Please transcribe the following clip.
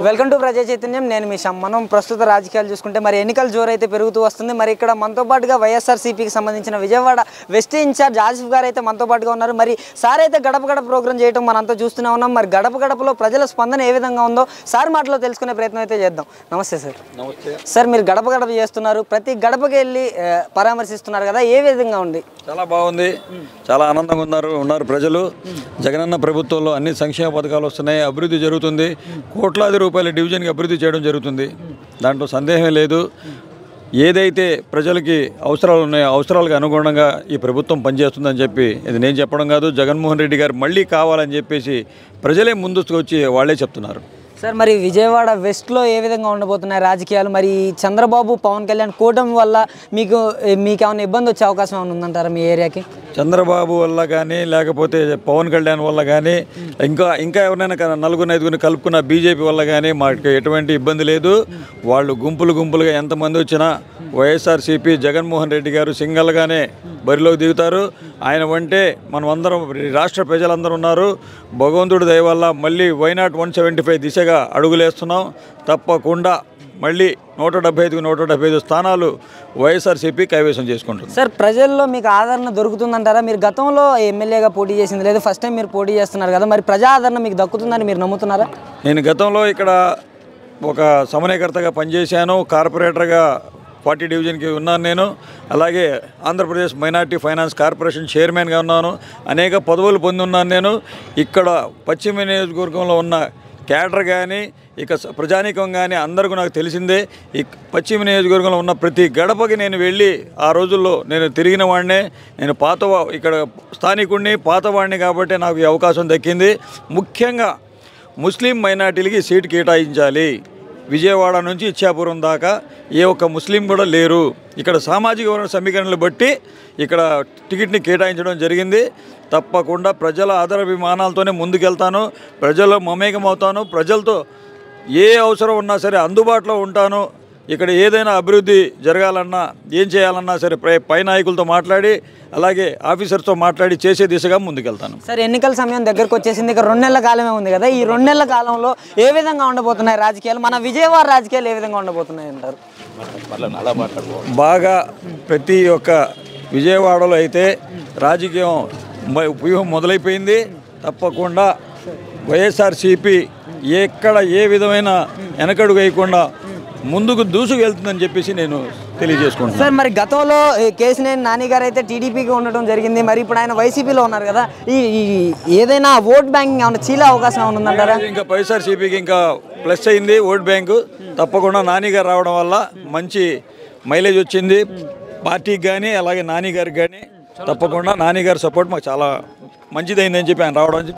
Welcome to ప్రజా చైతన్యం నేను మీ మనం ప్రస్తుత రాజకీయాలు చూసుకుంటే మరి ఎన్నికల జోరు అయితే పెరుగుతూ వస్తుంది. మరి ఇక్కడ మనతో పాటుగా వైఎస్ఆర్సీపీకి సంబంధించిన విజయవాడ వెస్ట్ ఇన్ఛార్జ్ ఆసిఫ్ గారు అయితే మనతో పాటుగా ఉన్నారు. మరి సార్ అయితే గడప గడప ప్రోగ్రామ్ చేయడం మనంతా చూస్తూనే ఉన్నాం. మరి గడప గడపలో ప్రజల స్పందన ఏ విధంగా ఉందో సార్ మాటలో తెలుసుకునే ప్రయత్నం అయితే చేద్దాం. నమస్తే సార్. నమస్తే. సార్ మీరు గడప గడప చేస్తున్నారు. ప్రతి గడపకి వెళ్ళి పరామర్శిస్తున్నారు కదా. ఏ విధంగా ఉంది? చాలా బాగుంది. చాలా ఆనందంగా ఉన్నారు ఉన్నారు ప్రజలు. జగనన్న ప్రభుత్వంలో అన్ని సంక్షేమ పథకాలు వస్తున్నాయి. అభివృద్ధి జరుగుతుంది. కోట్లాది రూపాయల డివిజన్కి అభివృద్ధి చేయడం జరుగుతుంది. దాంట్లో సందేహం లేదు. ఏదైతే ప్రజలకి అవసరాలు ఉన్నాయో అవసరాలకు అనుగుణంగా ఈ ప్రభుత్వం పనిచేస్తుందని చెప్పి ఇది నేను చెప్పడం కాదు జగన్మోహన్ రెడ్డి గారు మళ్ళీ కావాలని చెప్పేసి ప్రజలే ముందుకు వచ్చి వాళ్ళే చెప్తున్నారు. సార్ మరి విజయవాడ వెస్ట్లో ఏ విధంగా ఉండబోతున్నాయి రాజకీయాలు? మరి చంద్రబాబు పవన్ కళ్యాణ్ కూటమి వల్ల మీకు మీకు ఏమైనా ఇబ్బంది వచ్చే అవకాశం ఏమైనా ఉందంటారా మీ ఏరియాకి? చంద్రబాబు వల్ల కానీ లేకపోతే పవన్ కళ్యాణ్ వల్ల కానీ ఇంకా ఇంకా ఎవరైనా క- నలుగురు ఐదుగురిని కలుపుకున్న బీజేపీ వల్ల కానీ మాకు ఎటువంటి ఇబ్బంది లేదు. వాళ్ళు గుంపులు గుంపులుగా ఎంతమంది వచ్చినా వైఎస్ఆర్సీపీ జగన్మోహన్ రెడ్డి గారు సింగల్గానే బరిలోకి దిగుతారు. ఆయన వంటే మనం అందరం రాష్ట్ర ప్రజలందరూ ఉన్నారు. భగవంతుడి దయ వల్ల మళ్ళీ వైనాట్ వన్ సెవెంటీ ఫైవ్ దిశగా అడుగులేస్తున్నాం. తప్పకుండా మళ్ళీ నూట డెబ్బై ఐదుకు నూట డెబ్బై ఐదు స్థానాలు వైఎస్ఆర్సీపీ కైవసం చేసుకుంటుంది. సార్ ప్రజల్లో మీకు ఆదరణ దొరుకుతుందంటారా? మీరు గతంలో ఎమ్మెల్యేగా పోటీ చేసింది లేదు ఫస్ట్ టైం మీరు పోటీ చేస్తున్నారు కదా మరి ప్రజా ఆదరణ మీకు దక్కుతుందని మీరు నమ్ముతున్నారా? నేను గతంలో ఇక్కడ ఒక సమన్వయకర్తగా పనిచేశాను కార్పొరేటర్గా ఫార్టీ డివిజన్కి ఉన్నాను నేను అలాగే ఆంధ్రప్రదేశ్ మైనార్టీ ఫైనాన్స్ కార్పొరేషన్ చైర్మన్గా ఉన్నాను అనేక పదవులు పొంది ఉన్నాను నేను. ఇక్కడ పశ్చిమ నియోజకవర్గంలో ఉన్న కేడర్ కానీ ఇక ప్రజానీకం కానీ అందరికీ నాకు తెలిసిందే ఈ పశ్చిమ నియోజకవర్గంలో ఉన్న ప్రతి గడపకి నేను వెళ్ళి ఆ రోజుల్లో నేను తిరిగిన వాడినే నేను పాత ఇక్కడ స్థానికుడిని పాతవాడిని కాబట్టి నాకు ఈ అవకాశం దక్కింది. ముఖ్యంగా ముస్లిం మైనార్టీలకి సీటు కేటాయించాలి. విజయవాడ నుంచి ఇచ్చాపురం దాకా ఏ ఒక్క ముస్లిం కూడా లేరు. ఇక్కడ సామాజిక వర్ణ సమీకరణలు బట్టి ఇక్కడ టికెట్ని కేటాయించడం జరిగింది. తప్పకుండా ప్రజల ఆదరాభిమానాలతోనే ముందుకెళ్తాను ప్రజల్లో మమేకమవుతాను ప్రజలతో ఏ అవసరం ఉన్నా సరే అందుబాటులో ఉంటాను. ఇక్కడ ఏదైనా అభివృద్ధి జరగాలన్నా ఏం చేయాలన్నా సరే పై పై నాయకులతో మాట్లాడి అలాగే ఆఫీసర్తో మాట్లాడి చేసే దిశగా ముందుకెళ్తాను. సార్ ఎన్నికల సమయం దగ్గరకు వచ్చేసింది. ఇక రెండు నెలల కాలమే ఉంది కదా. ఈ రెండు నెలల కాలంలో ఏ విధంగా ఉండబోతున్నాయి రాజకీయాలు? మన విజయవాడ రాజకీయాలు ఏ విధంగా ఉండబోతున్నాయి అంటారు? బాగా ప్రతి ఒక్క విజయవాడలో అయితే రాజకీయం వ్యూహం మొదలైపోయింది. తప్పకుండా వైఎస్ఆర్సీపీ ఎక్కడ ఏ విధమైన వెనకడుగు వేయకుండా ముందుకు దూసుకెళ్తుందని చెప్పేసి నేను తెలియజేసుకుంటున్నాను. సార్ మరి గతంలో కేసినేని నాని గారు అయితే టీడీపీకి ఉండటం జరిగింది. మరి ఇప్పుడు ఆయన వైసీపీలో ఉన్నారు కదా. ఈ ఏదైనా ఓట్ బ్యాంకింగ్ ఏమైనా చీలే అవకాశం ఉందంటారా? ఇంకా వైఎస్ఆర్సీపీకి ఇంకా ప్లస్ అయింది ఓట్ బ్యాంకు. తప్పకుండా నాని గారు రావడం వల్ల మంచి మైలేజ్ వచ్చింది. పార్టీకి కానీ అలాగే నాని గారికి కానీ తప్పకుండా నాని గారి సపోర్ట్ మాకు చాలా మంచిదైందని చెప్పి ఆయన రావడం